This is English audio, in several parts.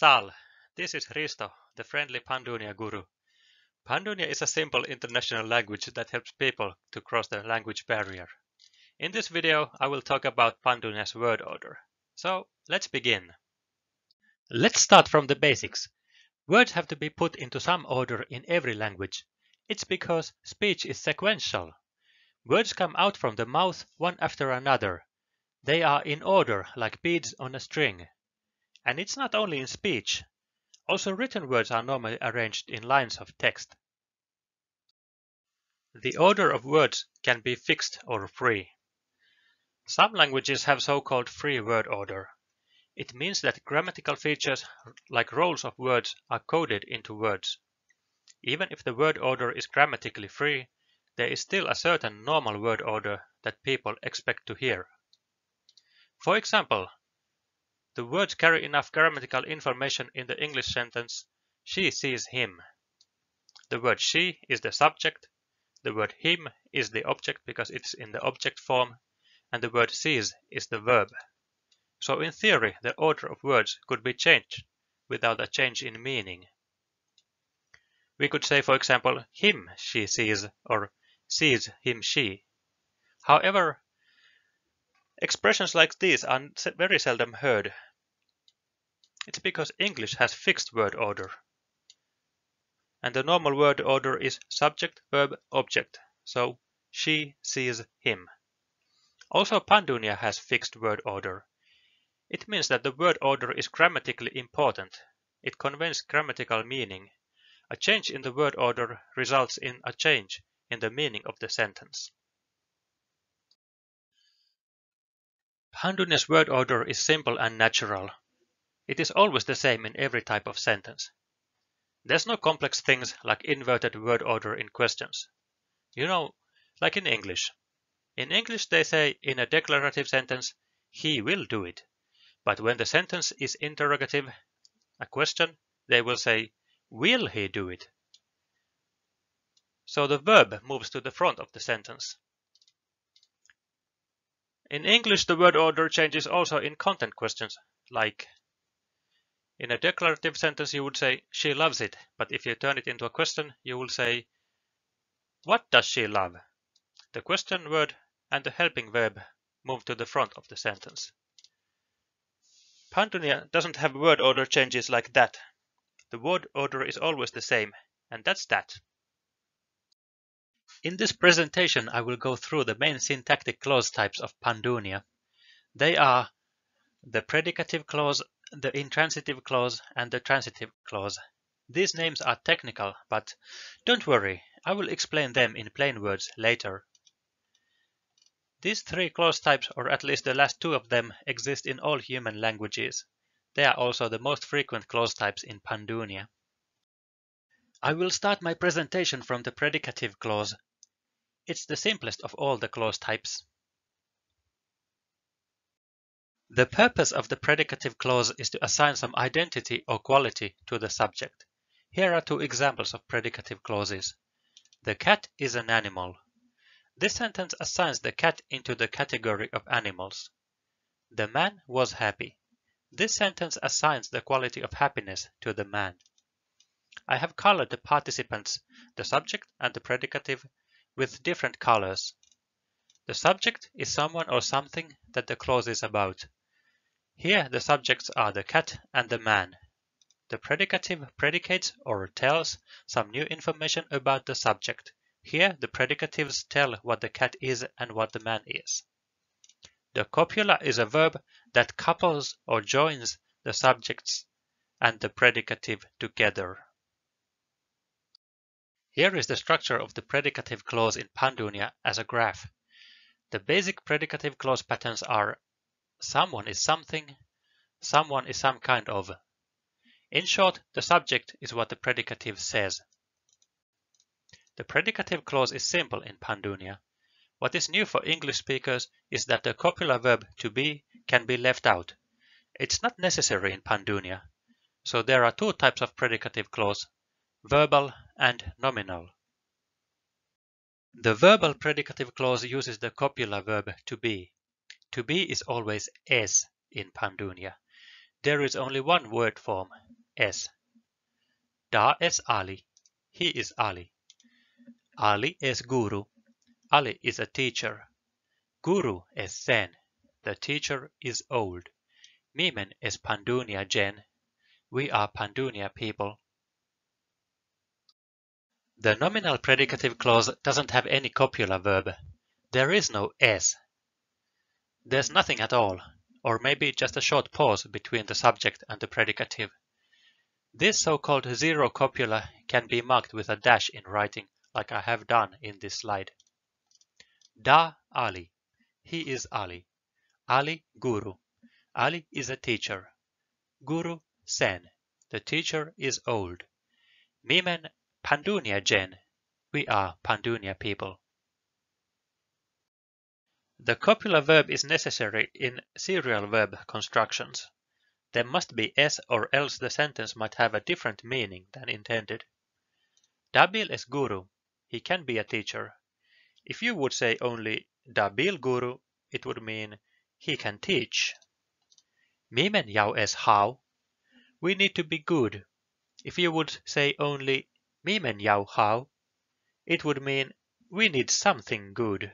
Sal, this is Risto, the friendly Pandunia guru. Pandunia is a simple international language that helps people to cross the language barrier. In this video, I will talk about Pandunia's word order. So, let's begin. Let's start from the basics. Words have to be put into some order in every language. It's because speech is sequential. Words come out from the mouth one after another. They are in order like beads on a string. And it's not only in speech. Also written words are normally arranged in lines of text. The order of words can be fixed or free. Some languages have so-called free word order. It means that grammatical features like roles of words are coded into words. Even if the word order is grammatically free, there is still a certain normal word order that people expect to hear. For example, the words carry enough grammatical information in the English sentence, she sees him. The word she is the subject, the word him is the object because it's in the object form, and the word sees is the verb. So in theory, the order of words could be changed without a change in meaning. We could say, for example, him she sees or sees him she. However, expressions like these are very seldom heard it's because English has fixed word order. And the normal word order is subject, verb, object. So she sees him. Also Pandunia has fixed word order. It means that the word order is grammatically important. It conveys grammatical meaning. A change in the word order results in a change in the meaning of the sentence. Pandunia's word order is simple and natural. It is always the same in every type of sentence. There's no complex things like inverted word order in questions. You know, like in English. In English they say in a declarative sentence, he will do it. But when the sentence is interrogative, a question, they will say, will he do it? So the verb moves to the front of the sentence. In English, the word order changes also in content questions, like in a declarative sentence, you would say, she loves it. But if you turn it into a question, you will say, what does she love? The question word and the helping verb move to the front of the sentence. Pandunia doesn't have word order changes like that. The word order is always the same, and that's that. In this presentation, I will go through the main syntactic clause types of Pandunia. They are the predicative clause the intransitive clause and the transitive clause. These names are technical, but don't worry, I will explain them in plain words later. These three clause types, or at least the last two of them, exist in all human languages. They are also the most frequent clause types in Pandunia. I will start my presentation from the predicative clause. It's the simplest of all the clause types. The purpose of the predicative clause is to assign some identity or quality to the subject. Here are two examples of predicative clauses. The cat is an animal. This sentence assigns the cat into the category of animals. The man was happy. This sentence assigns the quality of happiness to the man. I have colored the participants, the subject and the predicative, with different colors. The subject is someone or something that the clause is about. Here the subjects are the cat and the man. The predicative predicates or tells some new information about the subject. Here the predicatives tell what the cat is and what the man is. The copula is a verb that couples or joins the subjects and the predicative together. Here is the structure of the predicative clause in Pandunia as a graph. The basic predicative clause patterns are Someone is something. Someone is some kind of. In short, the subject is what the predicative says. The predicative clause is simple in Pandunia. What is new for English speakers is that the copula verb to be can be left out. It's not necessary in Pandunia. So there are two types of predicative clause, verbal and nominal. The verbal predicative clause uses the copula verb to be. To be is always es in Pandunia. There is only one word form, es. Da es Ali. He is Ali. Ali es guru. Ali is a teacher. Guru es sen. The teacher is old. Mimen es Pandunia gen. We are Pandunia people. The nominal predicative clause doesn't have any copula verb. There is no es. There's nothing at all, or maybe just a short pause between the subject and the predicative. This so-called zero copula can be marked with a dash in writing, like I have done in this slide. Da Ali. He is Ali. Ali Guru. Ali is a teacher. Guru Sen. The teacher is old. Mimen Pandunia gen. We are Pandunia people. The copula verb is necessary in serial verb constructions. There must be es or else the sentence might have a different meaning than intended. Dabil es guru. He can be a teacher. If you would say only Dabil guru, it would mean he can teach. Mimen yau es how. We need to be good. If you would say only Mimen yau how, it would mean we need something good.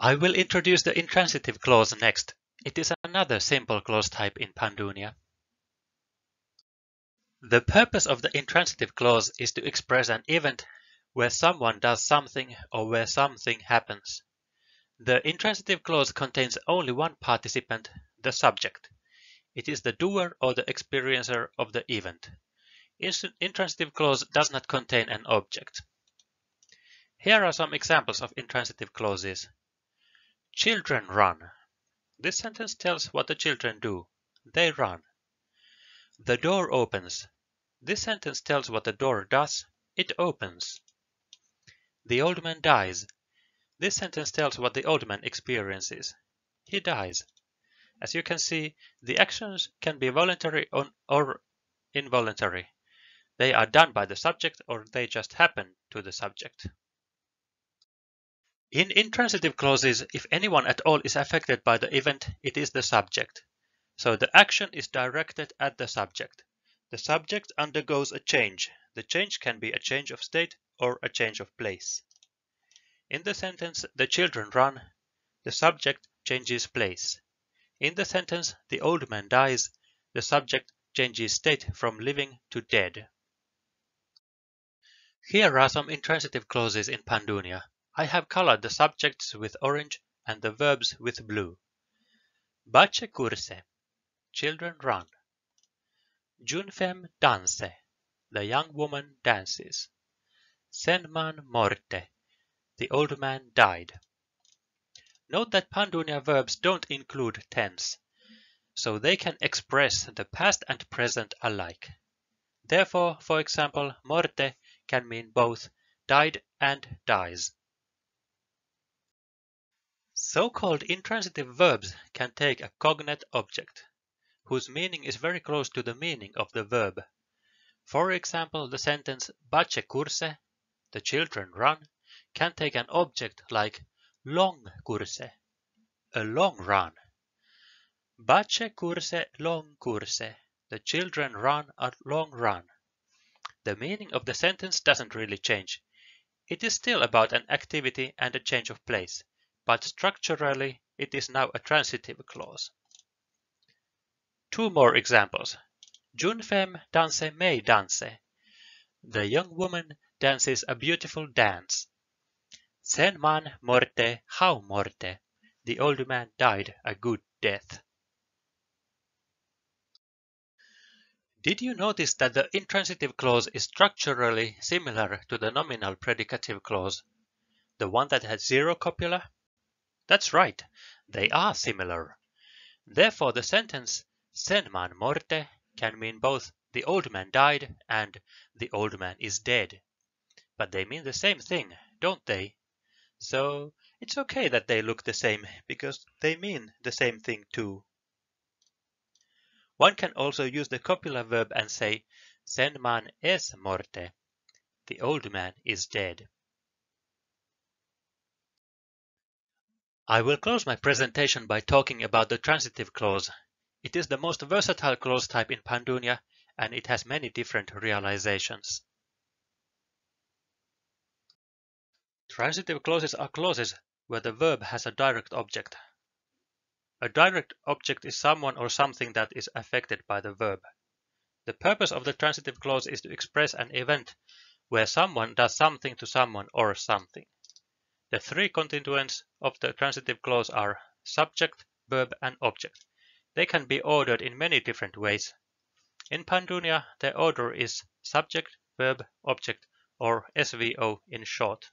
I will introduce the intransitive clause next. It is another simple clause type in Pandunia. The purpose of the intransitive clause is to express an event where someone does something or where something happens. The intransitive clause contains only one participant, the subject. It is the doer or the experiencer of the event. Intransitive clause does not contain an object. Here are some examples of intransitive clauses. Children run. This sentence tells what the children do. They run. The door opens. This sentence tells what the door does. It opens. The old man dies. This sentence tells what the old man experiences. He dies. As you can see, the actions can be voluntary or involuntary. They are done by the subject or they just happen to the subject. In intransitive clauses, if anyone at all is affected by the event, it is the subject. So the action is directed at the subject. The subject undergoes a change. The change can be a change of state or a change of place. In the sentence, the children run, the subject changes place. In the sentence, the old man dies, the subject changes state from living to dead. Here are some intransitive clauses in Pandunia. I have colored the subjects with orange and the verbs with blue. Bace kurse. Children run. Junfem danse. The young woman dances. Senman morte. The old man died. Note that Pandunia verbs don't include tense, so they can express the past and present alike. Therefore, for example, morte can mean both died and dies. So-called intransitive verbs can take a cognate object, whose meaning is very close to the meaning of the verb. For example, the sentence Bace kurse, the children run, can take an object like long kurse, a long run. Bace kurse long kurse, the children run a long run. The meaning of the sentence doesn't really change. It is still about an activity and a change of place, but structurally it is now a transitive clause. Two more examples. Junfem danse mei danse. The young woman dances a beautiful dance. Sen man morte how morte. The old man died a good death. Did you notice that the intransitive clause is structurally similar to the nominal predicative clause, the one that has zero copula? That's right, they are similar. Therefore, the sentence sen man morte can mean both the old man died and the old man is dead. But they mean the same thing, don't they? So it's okay that they look the same because they mean the same thing too. One can also use the copula verb and say sen man es morte. The old man is dead. I will close my presentation by talking about the transitive clause. It is the most versatile clause type in Pandunia and it has many different realizations. Transitive clauses are clauses where the verb has a direct object. A direct object is someone or something that is affected by the verb. The purpose of the transitive clause is to express an event where someone does something to someone or something. The three constituents of the transitive clause are subject, verb, and object. They can be ordered in many different ways. In Pandunia, the order is subject, verb, object, or SVO in short.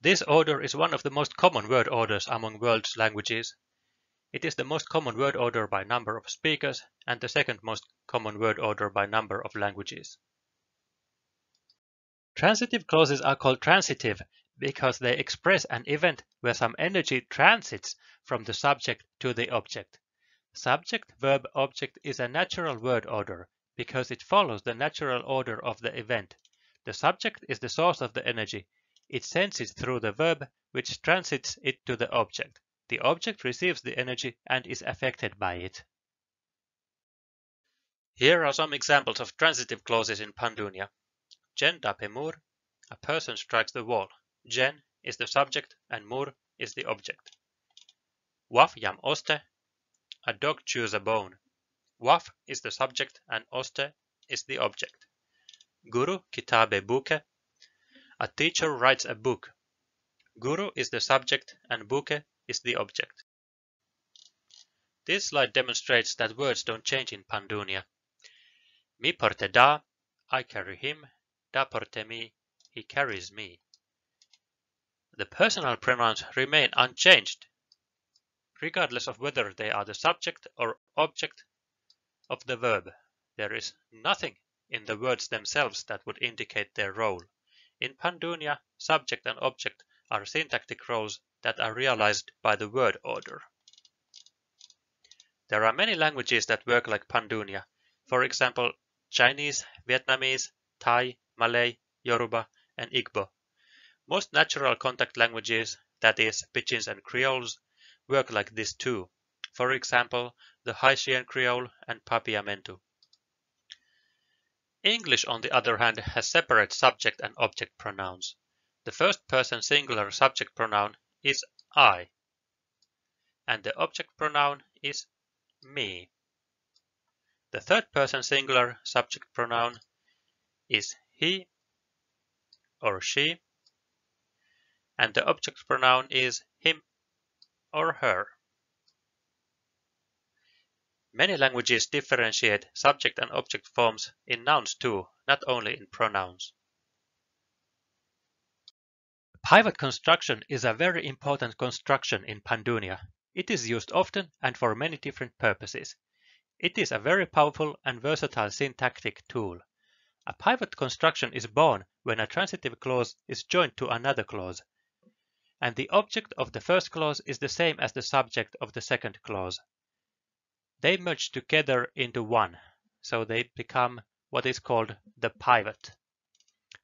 This order is one of the most common word orders among world's languages. It is the most common word order by number of speakers and the second most common word order by number of languages. Transitive clauses are called transitive because they express an event where some energy transits from the subject to the object. Subject, verb, object is a natural word order because it follows the natural order of the event. The subject is the source of the energy. It sends it through the verb, which transits it to the object. The object receives the energy and is affected by it. Here are some examples of transitive clauses in Pandunia. Jen dape mur, a person strikes the wall. Jen is the subject and mur is the object. Waf jam oste, a dog chews a bone. Waf is the subject and oste is the object. Guru kitabe buke, a teacher writes a book. Guru is the subject and buke is the object. This slide demonstrates that words don't change in Pandunia. Mi porte da, I carry him, da porte mi, he carries me. The personal pronouns remain unchanged, regardless of whether they are the subject or object of the verb. There is nothing in the words themselves that would indicate their role. In Pandunia, subject and object are syntactic roles that are realized by the word order. There are many languages that work like Pandunia, for example Chinese, Vietnamese, Thai, Malay, Yoruba, and Igbo. Most natural contact languages, that is, Pidgins and Creoles, work like this too. For example, the Haitian Creole and Papiamentu. English, on the other hand, has separate subject and object pronouns. The first person singular subject pronoun is I, and the object pronoun is me. The third person singular subject pronoun is he or she, and the object pronoun is him or her. Many languages differentiate subject and object forms in nouns too, not only in pronouns. Pivot construction is a very important construction in Pandunia. It is used often and for many different purposes. It is a very powerful and versatile syntactic tool. A pivot construction is born when a transitive clause is joined to another clause, and the object of the first clause is the same as the subject of the second clause. They merge together into one, so they become what is called the pivot.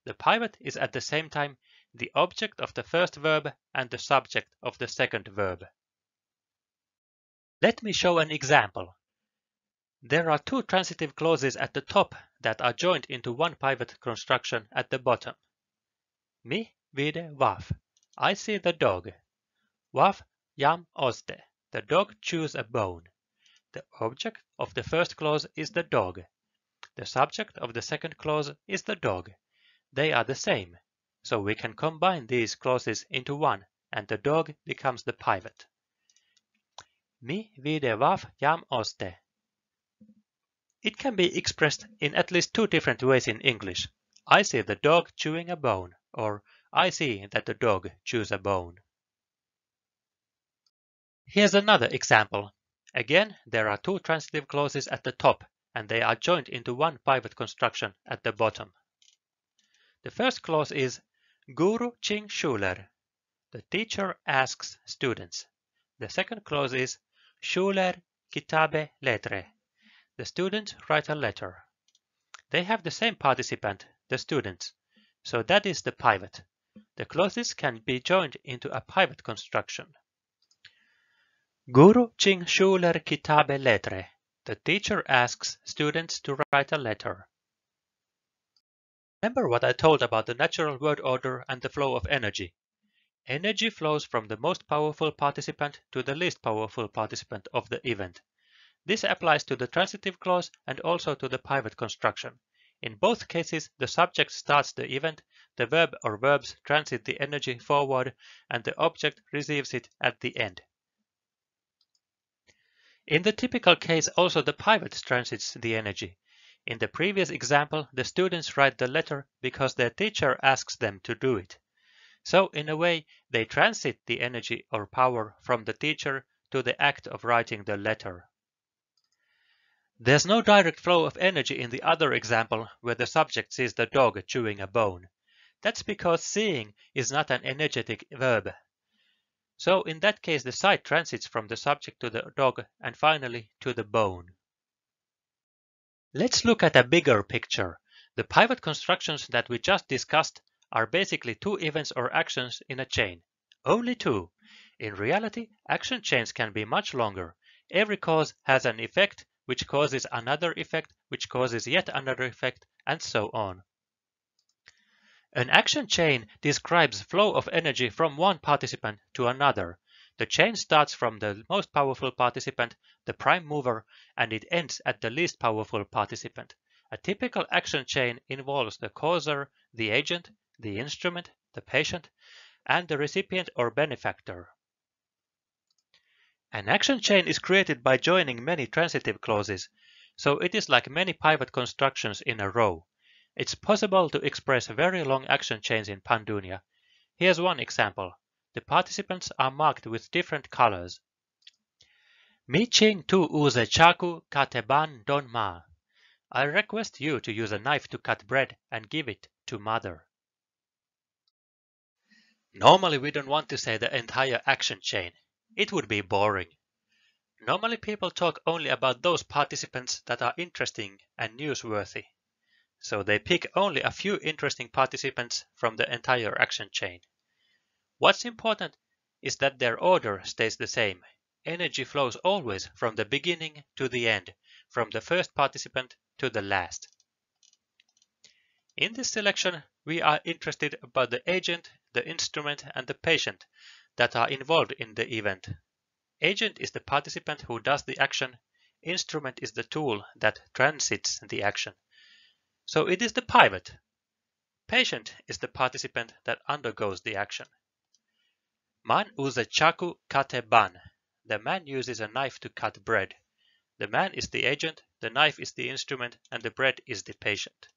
The pivot is at the same time the object of the first verb and the subject of the second verb. Let me show an example. There are two transitive clauses at the top that are joined into one pivot construction at the bottom. Mi vide waf. I see the dog. Waf jam oste. The dog chews a bone. The object of the first clause is the dog. The subject of the second clause is the dog. They are the same, so we can combine these clauses into one and the dog becomes the pivot. Mi vide waf jam oste. It can be expressed in at least two different ways in English. I see the dog chewing a bone or I see that the dog chews a bone. Here's another example. Again, there are two transitive clauses at the top, and they are joined into one pivot construction at the bottom. The first clause is Guru Ching Schuler. The teacher asks students. The second clause is Schuler Kitabe Letre. The students write a letter. They have the same participant, the students, so that is the pivot. The clauses can be joined into a pivot construction. Guru Ching Schuler Kitabe Lettre. The teacher asks students to write a letter. Remember what I told about the natural word order and the flow of energy. Energy flows from the most powerful participant to the least powerful participant of the event. This applies to the transitive clause and also to the pivot construction. In both cases, the subject starts the event, the verb or verbs transit the energy forward, and the object receives it at the end. In the typical case, also the pivot transits the energy. In the previous example, the students write the letter because their teacher asks them to do it. So, in a way, they transit the energy or power from the teacher to the act of writing the letter. There's no direct flow of energy in the other example where the subject sees the dog chewing a bone. That's because seeing is not an energetic verb. So in that case, the sight transits from the subject to the dog and finally to the bone. Let's look at a bigger picture. The pivot constructions that we just discussed are basically two events or actions in a chain. Only two. In reality, action chains can be much longer. Every cause has an effect, which causes another effect, which causes yet another effect, and so on. An action chain describes flow of energy from one participant to another. The chain starts from the most powerful participant, the prime mover, and it ends at the least powerful participant. A typical action chain involves the causer, the agent, the instrument, the patient, and the recipient or benefactor. An action chain is created by joining many transitive clauses, so it is like many pivot constructions in a row. It's possible to express very long action chains in Pandunia. Here's one example. The participants are marked with different colors. Mi ching tu use chaku kateban don ma. I request you to use a knife to cut bread and give it to mother. Normally we don't want to say the entire action chain. It would be boring. Normally people talk only about those participants that are interesting and newsworthy. So they pick only a few interesting participants from the entire action chain. What's important is that their order stays the same. Energy flows always from the beginning to the end, from the first participant to the last. In this selection, we are interested about the agent, the instrument, and the patient that are involved in the event. Agent is the participant who does the action. Instrument is the tool that transits the action. So it is the pivot. Patient is the participant that undergoes the action. Man use chaku kate ban. The man uses a knife to cut bread. The man is the agent, the knife is the instrument, and the bread is the patient.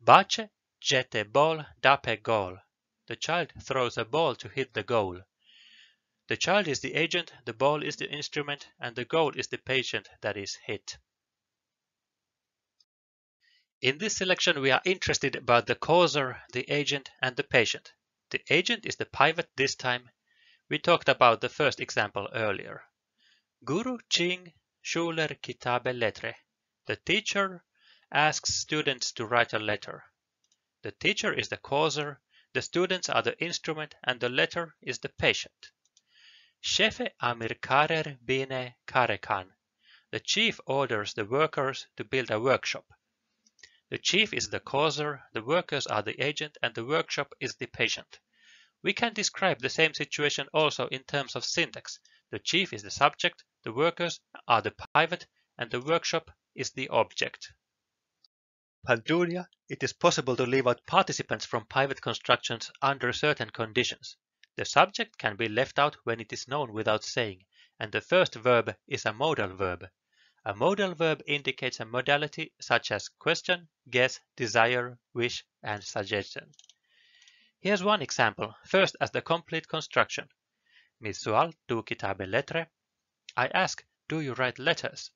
Bache jete ball dape goal. The child throws a ball to hit the goal. The child is the agent, the ball is the instrument, and the goal is the patient that is hit. In this selection, we are interested about the causer, the agent, and the patient. The agent is the pivot this time. We talked about the first example earlier. Guru Ching Schuler Kitabe Lettre. The teacher asks students to write a letter. The teacher is the causer, the students are the instrument, and the letter is the patient. Chefe amir karer bine karekan. The chief orders the workers to build a workshop. The chief is the causer, the workers are the agent, and the workshop is the patient. We can describe the same situation also in terms of syntax. The chief is the subject, the workers are the pivot, and the workshop is the object. Pandunia, it is possible to leave out participants from pivot constructions under certain conditions. The subject can be left out when it is known without saying, and the first verb is a modal verb. A modal verb indicates a modality such as question, guess, desire, wish, and suggestion. Here's one example, first as the complete construction. Misual tu kitabe lettre. I ask, do you write letters?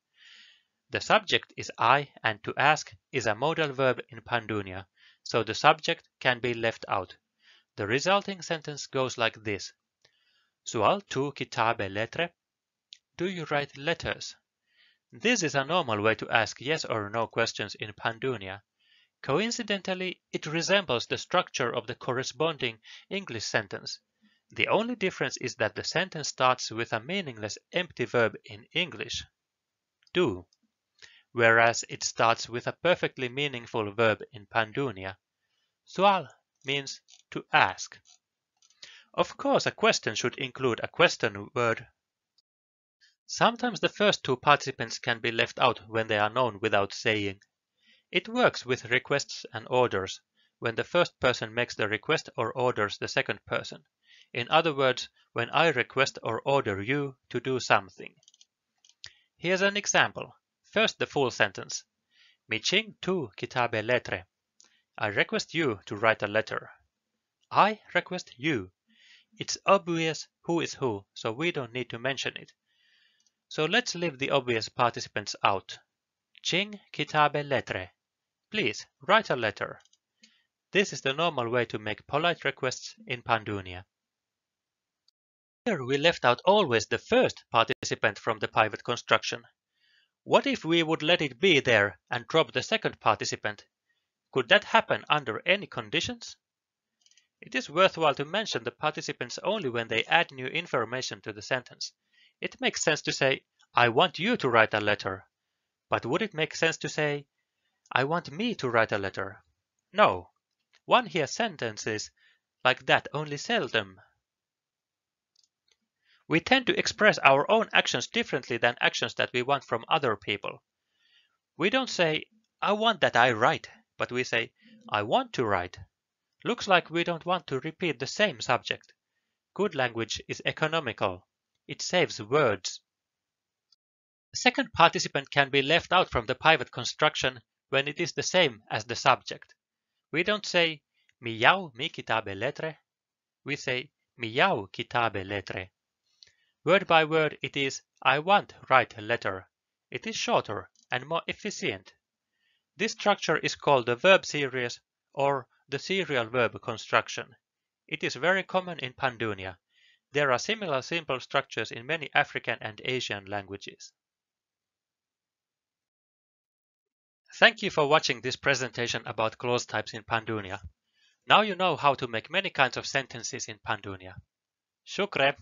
The subject is I and to ask is a modal verb in Pandunia, so the subject can be left out. The resulting sentence goes like this. Sual tu kitabe lettre. Do you write letters? This is a normal way to ask yes or no questions in Pandunia. Coincidentally, it resembles the structure of the corresponding English sentence. The only difference is that the sentence starts with a meaningless empty verb in English, do, whereas it starts with a perfectly meaningful verb in Pandunia. Sual means to ask. Of course, a question should include a question word. Sometimes the first two participants can be left out when they are known without saying. It works with requests and orders when the first person makes the request or orders the second person. In other words, when I request or order you to do something. Here's an example. First the full sentence. Mi ching tu kitabe letre. I request you to write a letter. I request you. It's obvious who is who, so we don't need to mention it. So let's leave the obvious participants out. Ching kitabe letre. Please, write a letter. This is the normal way to make polite requests in Pandunia. Here we left out always the first participant from the pivot construction. What if we would let it be there and drop the second participant? Could that happen under any conditions? It is worthwhile to mention the participants only when they add new information to the sentence. It makes sense to say, I want you to write a letter. But would it make sense to say, I want me to write a letter? No. One hears sentences like that only seldom. We tend to express our own actions differently than actions that we want from other people. We don't say, I want that I write, but we say, I want to write. Looks like we don't want to repeat the same subject. Good language is economical. It saves words. The second participant can be left out from the pivot construction when it is the same as the subject. We don't say mi jau mi kitabe letre. We say mi jau kitabe letre. Word by word it is I want write a letter. It is shorter and more efficient. This structure is called the verb series or the serial verb construction. It is very common in Pandunia. There are similar simple structures in many African and Asian languages. Thank you for watching this presentation about clause types in Pandunia. Now you know how to make many kinds of sentences in Pandunia. Shukre!